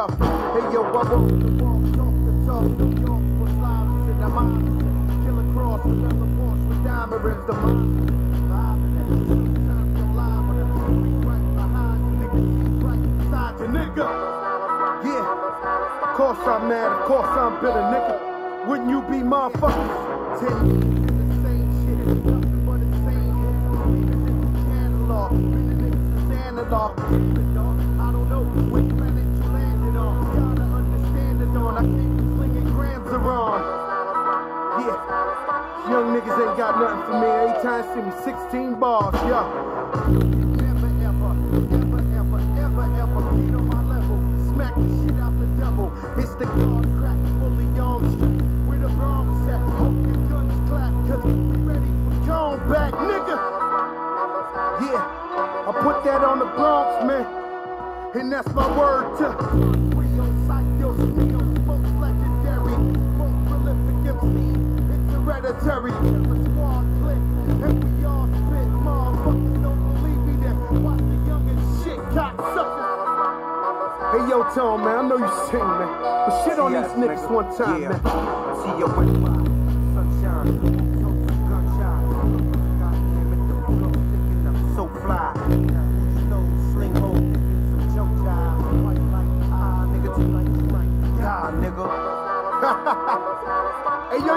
tough. Hey yo, I walk the talk the. New York was live the mind. Remember Porsche with diamond rims. The mind. Yeah, of course I'm mad, of course I'm bitter, nigga. Wouldn't you be motherfuckers? Ten years in the same shit, but the same catalog, niggas young niggas ain't got nothing for me. Every time see me 16 bars, yeah. Never ever, ever, ever, beat my level. Smack the shit out the devil. It's the guard crack fully on street. Where the bombs at? Hope your guns clap, cause we ready for comeback, nigga. Yeah, I put that on the Bronx, man. And that's my word to hereditary. Killer click, and we all spit. Motherfuckers don't believe me, then watch the youngest shit cocksuckers. Hey yo, Tone, man, I know you sing, man. But shit on these niggas one time, man. See your way, sunshine. So gunshot. Goddamn it, the flow sticking up so fly. You sling roll, some jump jive. Like, like, ah, nigga, tonight, tonight. Die, nigga. Hey yo,